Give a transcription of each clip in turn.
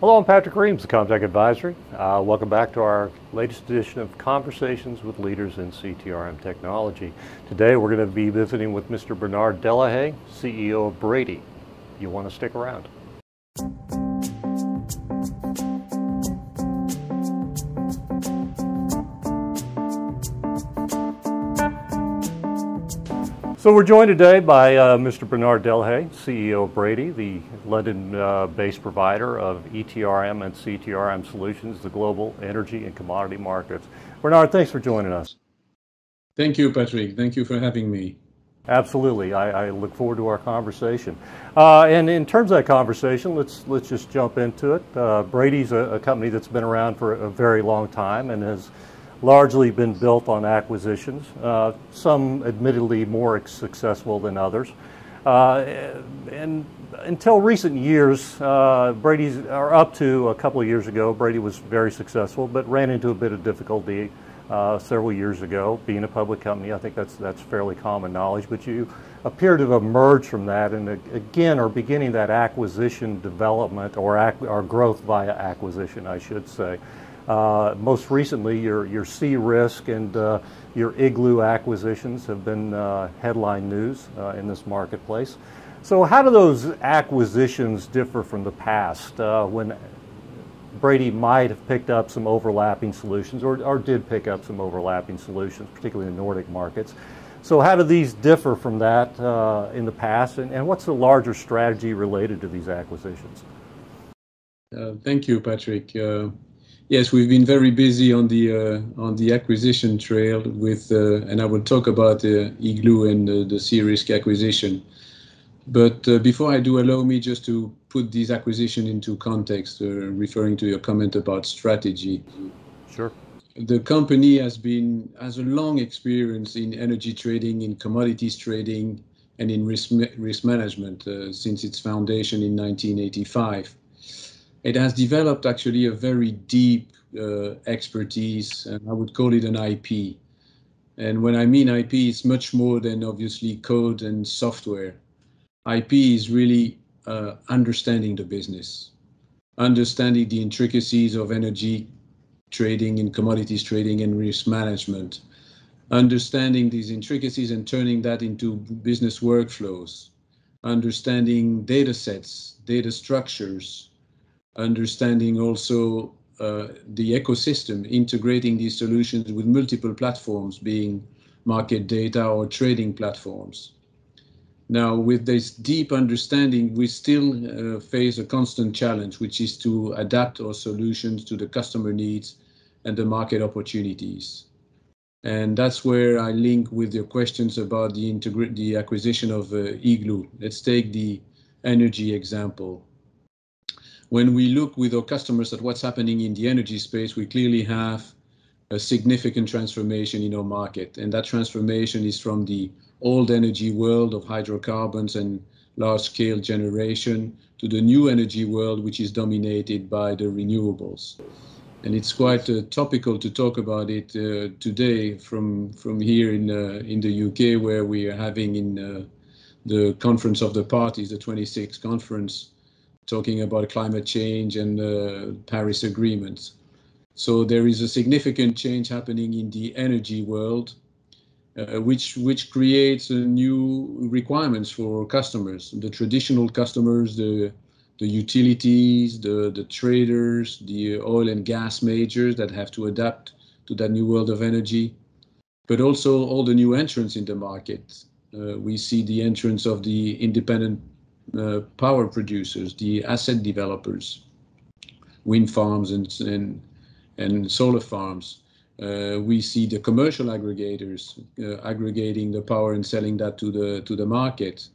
Hello, I'm Patrick Reames, the Comtech Advisory. Uh, welcome back to our latest edition of Conversations with Leaders in CTRM Technology. Today we're going to be visiting with Mr. Bernard Delahaye, CEO of Brady. You want to stick around. So we're joined today by uh, Mr. Bernard Delahaye, CEO of Brady, the London-based uh, provider of ETRM and CTRM solutions, the global energy and commodity markets. Bernard, thanks for joining us. Thank you, Patrick. Thank you for having me. Absolutely. I, I look forward to our conversation. Uh, and in terms of that conversation, let's let's just jump into it. Uh, Brady's a, a company that's been around for a very long time and has largely been built on acquisitions, uh, some admittedly more successful than others. Uh, and until recent years, uh, Brady's, or up to a couple of years ago, Brady was very successful, but ran into a bit of difficulty uh, several years ago. Being a public company, I think that's that's fairly common knowledge. But you appear to have emerged from that, and again are beginning that acquisition development or, ac- or growth via acquisition, I should say. Uh, most recently, your, your CRisk and uh, your Igloo acquisitions have been uh, headline news uh, in this marketplace. So, how do those acquisitions differ from the past uh, when Brady might have picked up some overlapping solutions or, or did pick up some overlapping solutions, particularly in the Nordic markets? So, how do these differ from that uh, in the past, and, and what's the larger strategy related to these acquisitions? thank you, Patrick. Yes, we've been very busy on the uh, on the acquisition trail with, uh, and I will talk about the Igloo and the, the CRisk acquisition. But uh, before I do, allow me just to put this acquisition into context, uh, referring to your comment about strategy. Sure. The company has been has a long experience in energy trading, in commodities trading, and in risk risk management uh, since its foundation in 1985 it has developed actually a very deep uh, expertise, and I would call it an IP. And when I mean IP, it's much more than obviously code and software. IP is really uh, understanding the business, understanding the intricacies of energy trading and commodities trading and risk management, understanding these intricacies and turning that into business workflows, understanding data sets, data structures, understanding also uh, the ecosystem, integrating these solutions with multiple platforms, being market data or trading platforms. Now, with this deep understanding, we still uh, face a constant challenge, which is to adapt our solutions to the customer needs and the market opportunities. And that's where I link with your questions about the, the acquisition of uh, Igloo. Let's take the energy example when we look with our customers at what's happening in the energy space, we clearly have a significant transformation in our market. And that transformation is from the old energy world of hydrocarbons and large scale generation to the new energy world, which is dominated by the renewables. And it's quite uh, topical to talk about it uh, today from, from here in, uh, in the UK, where we are having in uh, the Conference of the Parties, the 26th conference, talking about climate change and uh, Paris agreements. So there is a significant change happening in the energy world, uh, which which creates new requirements for customers. The traditional customers, the the utilities, the the traders, the oil and gas majors that have to adapt to that new world of energy, but also all the new entrants in the market. Uh, we see the entrance of the independent uh, power producers, the asset developers, wind farms and and, and solar farms. Uh, we see the commercial aggregators uh, aggregating the power and selling that to the to the market,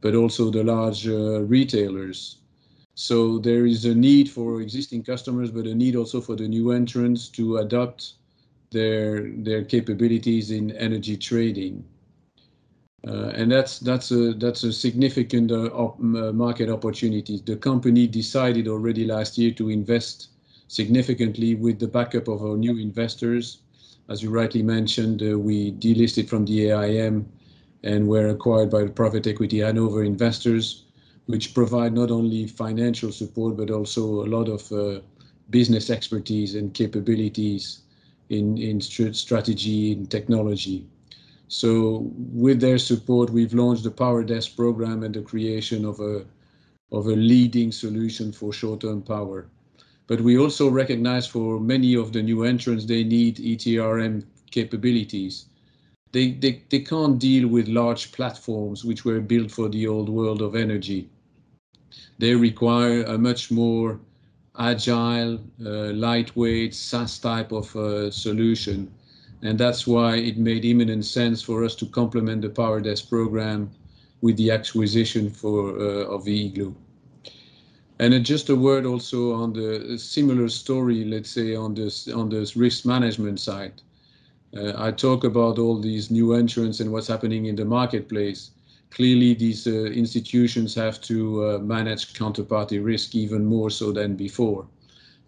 but also the large uh, retailers. So there is a need for existing customers, but a need also for the new entrants to adopt their their capabilities in energy trading. Uh, and that's that's a that's a significant uh, op uh, market opportunity. The company decided already last year to invest significantly with the backup of our new investors. As you rightly mentioned, we delisted from the AIM and were acquired by the private equity Hanover investors which provide not only financial support but also a lot of business expertise and capabilities in, in strategy and technology. So with their support, we've launched the PowerDesk program and the creation of a of a leading solution for short-term power. But we also recognize for many of the new entrants, they need ETRM capabilities. They, they, they can't deal with large platforms which were built for the old world of energy. They require a much more agile, uh, lightweight, SaaS type of uh, solution. And that's why it made imminent sense for us to complement the PowerDesk program with the acquisition for uh, of the Igloo. And just a word also on the similar story, let's say on this on this risk management side. Uh, I talk about all these new entrants and what's happening in the marketplace. Clearly, these uh, institutions have to uh, manage counterparty risk even more so than before.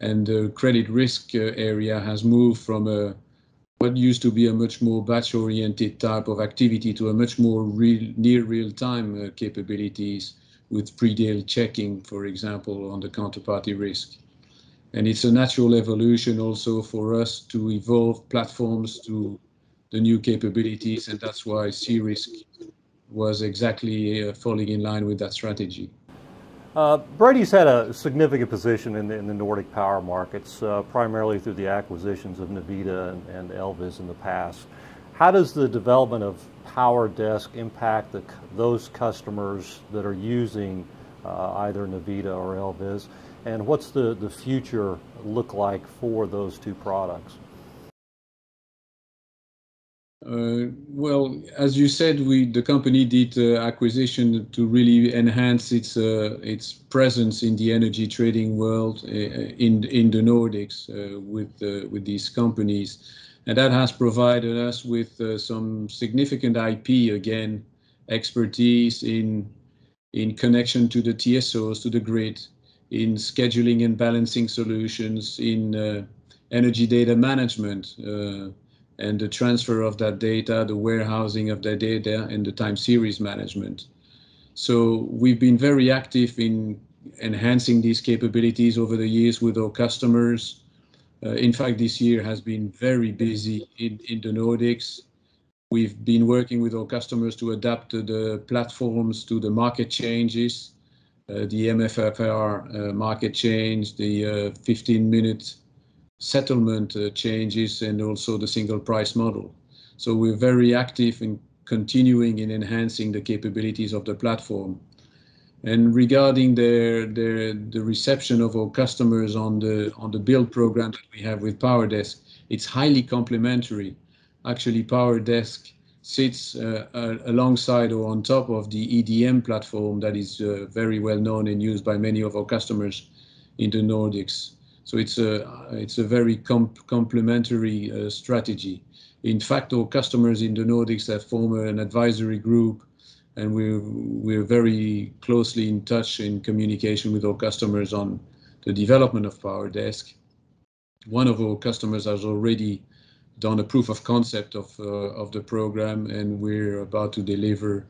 And the credit risk uh, area has moved from a what used to be a much more batch-oriented type of activity to a much more real, near real-time uh, capabilities with pre-deal checking, for example, on the counterparty risk. And it's a natural evolution also for us to evolve platforms to the new capabilities, and that's why CRisk was exactly uh, falling in line with that strategy. Uh, Brady's had a significant position in the, in the Nordic power markets, uh, primarily through the acquisitions of Navita and, and, Elviz in the past. How does the development of PowerDesk impact the, those customers that are using uh, either Navita or Elviz? And what's the, the future look like for those two products? Uh, well, as you said, we the company did uh, acquisition to really enhance its uh, its presence in the energy trading world uh, uh, in in the Nordics uh, with with these companies. And that has provided us with some significant IP again, expertise in in connection to the TSOs, to the grid, in scheduling and balancing solutions, in energy data management, and the transfer of that data, the warehousing of that data, and the time series management. So we've been very active in enhancing these capabilities over the years with our customers, uh, in fact, this year has been very busy in, in the Nordics. We've been working with our customers to adapt the platforms to the market changes, uh, the mFRR uh, market change, the 15-minute settlement changes, and also the single price model. So we're very active in continuing in enhancing the capabilities of the platform. And regarding their, their, the reception of our customers on the, on the build program that we have with PowerDesk, it's highly complementary. Actually, PowerDesk sits uh, uh, alongside or on top of the EDM platform that is uh, very well known and used by many of our customers in the Nordics. So it's a, it's a very comp complementary uh, strategy. In fact, our customers in the Nordics have formed an advisory group and we're we're very closely in touch in communication with our customers on the development of PowerDesk. One of our customers has already done a proof of concept of uh, of the program, and we're about to deliver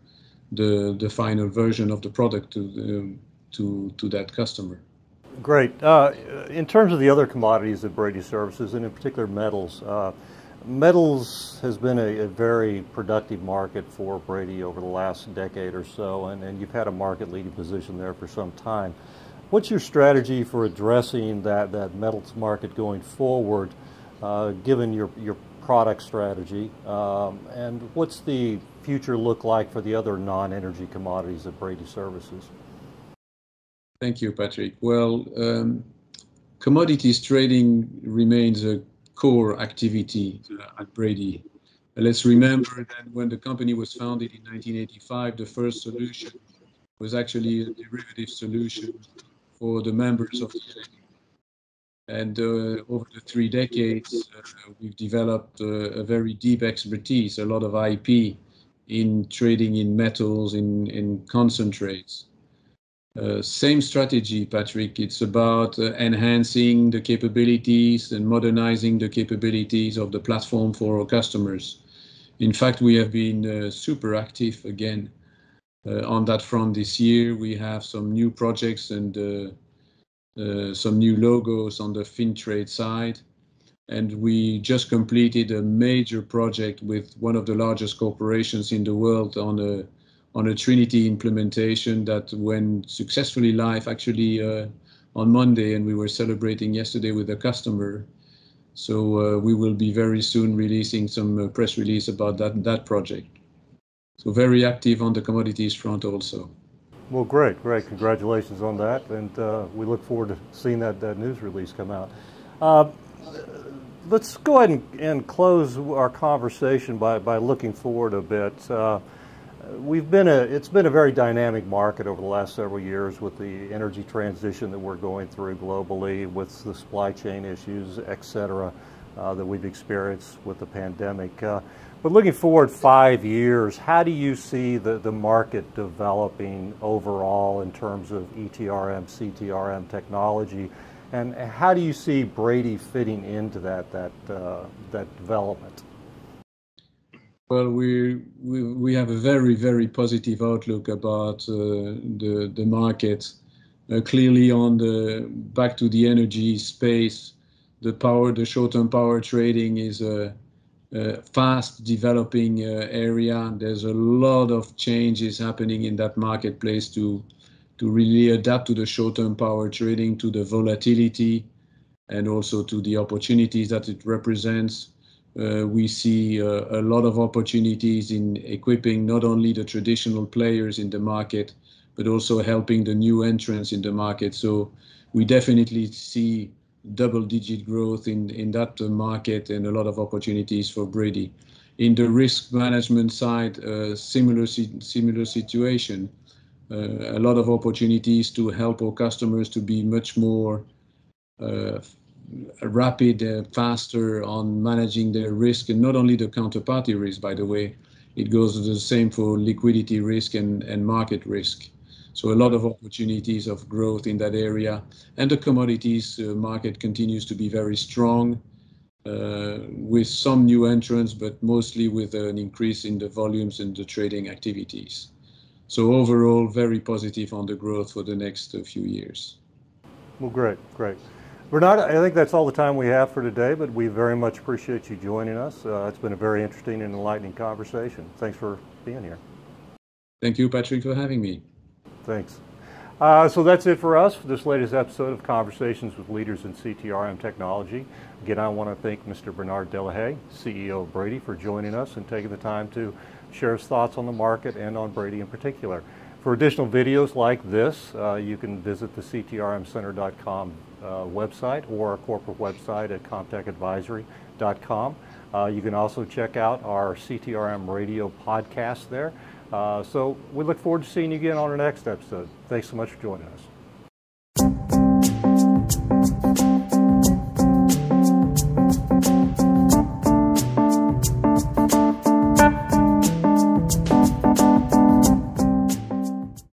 the the final version of the product to um, to to that customer. Great. Uh, in terms of the other commodities that Brady services, and in particular metals. Uh, Metals has been a, a, very productive market for Brady over the last decade or so, and, and you've had a market leading position there for some time. What's your strategy for addressing that, that metals market going forward, uh, given your, your product strategy? Um, and what's the future look like for the other non energy commodities that Brady services? Thank you, Patrick. Well, um, commodities trading remains a core activity at Brady. Let's remember that when the company was founded in 1985, the first solution was actually a derivative solution for the members of the and uh, over the three decades, uh, we've developed uh, a very deep expertise, a lot of IP in trading in metals, in, in concentrates. Uh, same strategy, Patrick. It's about uh, enhancing the capabilities and modernizing the capabilities of the platform for our customers. In fact, we have been uh, super active again on that front this year. We have some new projects and some new logos on the FinTrade side and we just completed a major project with one of the largest corporations in the world on a on a Trinity implementation that went successfully live actually uh, on Monday, and we were celebrating yesterday with a customer. So uh, we will be very soon releasing some uh, press release about that that project. So very active on the commodities front also. Well, great, great. Congratulations on that, and uh, we look forward to seeing that, that news release come out. Uh, let's go ahead and, and, close our conversation by, by looking forward a bit. Uh, we've been a, it's been a very dynamic market over the last several years with the energy transition that we're going through globally, with the supply chain issues, et cetera, uh, that we've experienced with the pandemic. Uh, but looking forward five years, how do you see the, the market developing overall in terms of ETRM, CTRM technology? And how do you see Brady fitting into that, that, uh, that development? Well, we, we, have a very, very positive outlook about uh, the, the market. Uh, clearly on the back to the energy space, the power, the short-term power trading is a, fast developing uh, area. There's a lot of changes happening in that marketplace to to really adapt to the short-term power trading, to the volatility, and also to the opportunities that it represents. Uh, we see uh, a lot of opportunities in equipping not only the traditional players in the market, but also helping the new entrants in the market. So we definitely see double-digit growth in, in that market and a lot of opportunities for Brady. In the risk management side, uh, similar similar situation. Uh, a lot of opportunities to help our customers to be much more uh, rapid, uh, faster on managing the risk, and not only the counterparty risk, by the way, it goes the same for liquidity risk and, and market risk. So a lot of opportunities of growth in that area. And the commodities uh, market continues to be very strong uh, with some new entrants, but mostly with an increase in the volumes and the trading activities. So overall, very positive on the growth for the next uh, few years. Well, great, great. Bernard, I think that's all the time we have for today, but we very much appreciate you joining us. Uh, it's been a very interesting and enlightening conversation. Thanks for being here. Thank you, Patrick, for having me. Thanks. Uh, so that's it for us for this latest episode of Conversations with Leaders in CTRM Technology. Again, I want to thank Mr. Bernard Delahaye, CEO of Brady, for joining us and taking the time to share his thoughts on the market and on Brady in particular. For additional videos like this, uh, you can visit the CTRMcenter.com website or our corporate website at comtechadvisory.com. Uh, you can also check out our CTRM radio podcast there. Uh, so we look forward to seeing you again on our next episode. Thanks so much for joining us.